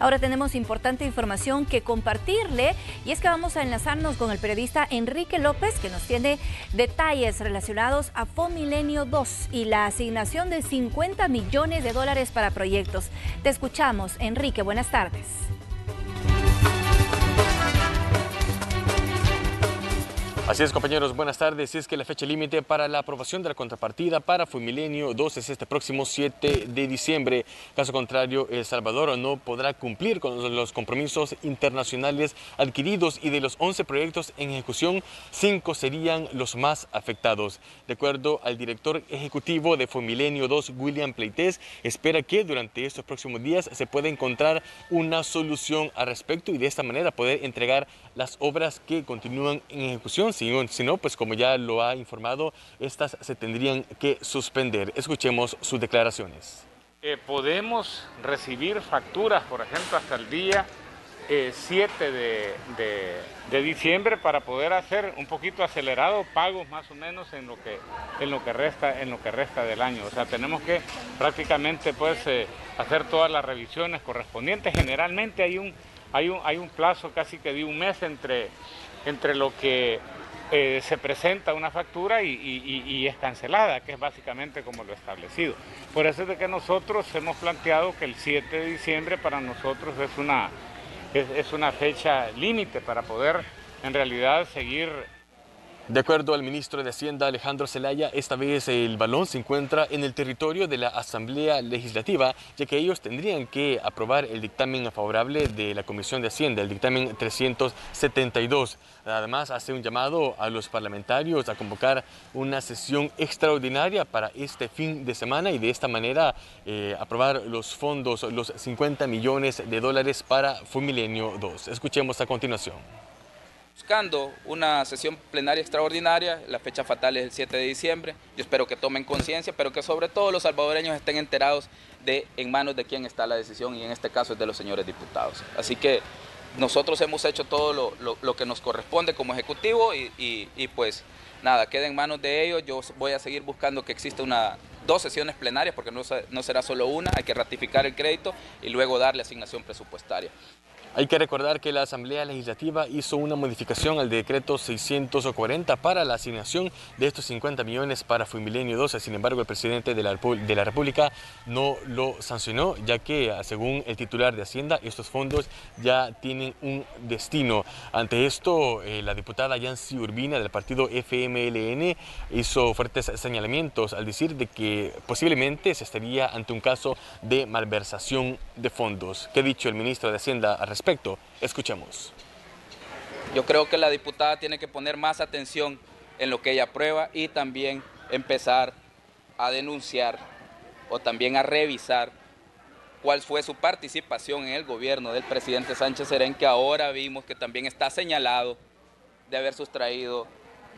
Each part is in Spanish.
Ahora tenemos importante información que compartirle y es que vamos a enlazarnos con el periodista Enrique López que nos tiene detalles relacionados a Fomilenio 2 y la asignación de 50 millones de dólares para proyectos. Te escuchamos, Enrique, buenas tardes. Así es, compañeros, buenas tardes. Es que la fecha límite para la aprobación de la contrapartida para Fumilenio 2 es este próximo 7 de diciembre. Caso contrario, El Salvador no podrá cumplir con los compromisos internacionales adquiridos y de los 11 proyectos en ejecución, 5 serían los más afectados. De acuerdo al director ejecutivo de Fumilenio 2, William Pleites, espera que durante estos próximos días se pueda encontrar una solución al respecto y de esta manera poder entregar las obras que continúan en ejecución si no, pues como ya lo ha informado, estas se tendrían que suspender. Escuchemos sus declaraciones. Eh, podemos recibir facturas, por ejemplo, hasta el día 7 eh, de, diciembre para poder hacer un poquito acelerado pagos más o menos en lo que, en lo que, resta, en lo que resta del año. O sea, tenemos que prácticamente pues, eh, hacer todas las revisiones correspondientes. Generalmente hay un, hay un, hay un plazo casi que de un mes entre, entre lo que eh, se presenta una factura y, es cancelada, que es básicamente como lo establecido. Por eso es de que nosotros hemos planteado que el 7 de diciembre para nosotros es una, es una fecha límite para poder en realidad seguir de acuerdo al ministro de Hacienda Alejandro Zelaya, esta vez el balón se encuentra en el territorio de la Asamblea Legislativa, ya que ellos tendrían que aprobar el dictamen favorable de la Comisión de Hacienda, el dictamen 372. Además, hace un llamado a los parlamentarios a convocar una sesión extraordinaria para este fin de semana y de esta manera eh, aprobar los fondos, los 50 millones de dólares para Fumilenio 2. Escuchemos a continuación buscando una sesión plenaria extraordinaria, la fecha fatal es el 7 de diciembre, yo espero que tomen conciencia, pero que sobre todo los salvadoreños estén enterados de en manos de quién está la decisión y en este caso es de los señores diputados. Así que nosotros hemos hecho todo lo, que nos corresponde como ejecutivo y, pues nada, queda en manos de ellos, yo voy a seguir buscando que exista una, dos sesiones plenarias, porque no, no será solo una, hay que ratificar el crédito y luego darle asignación presupuestaria. Hay que recordar que la Asamblea Legislativa hizo una modificación al decreto 640 para la asignación de estos 50 millones para Fumilenio 12. Sin embargo, el presidente de la, República no lo sancionó, ya que, según el titular de Hacienda, estos fondos ya tienen un destino. Ante esto, eh, la diputada Yancy Urbina del partido FMLN hizo fuertes señalamientos al decir de que posiblemente se estaría ante un caso de malversación de fondos. ¿Qué ha dicho el ministro de Hacienda respecto? Escuchemos. Yo creo que la diputada tiene que poner más atención en lo que ella aprueba y también empezar a denunciar o también a revisar cuál fue su participación en el gobierno del presidente Sánchez Serén, que ahora vimos que también está señalado de haber sustraído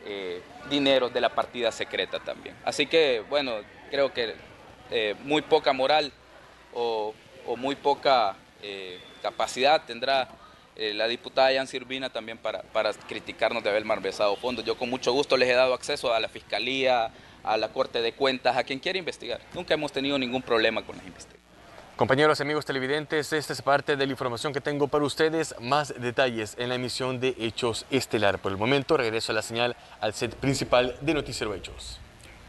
eh, dinero de la partida secreta también. Así que, bueno, creo que eh, muy poca moral o, muy poca eh, capacidad tendrá eh, la diputada Jan Sirvina también para, para criticarnos de haber malversado fondos. Yo con mucho gusto les he dado acceso a la Fiscalía, a la Corte de Cuentas, a quien quiera investigar. Nunca hemos tenido ningún problema con las investigaciones. Compañeros y amigos televidentes, esta es parte de la información que tengo para ustedes. Más detalles en la emisión de Hechos Estelar. Por el momento regreso a la señal al set principal de Noticiero Hechos.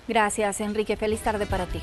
Gracias, Enrique. Feliz tarde para ti.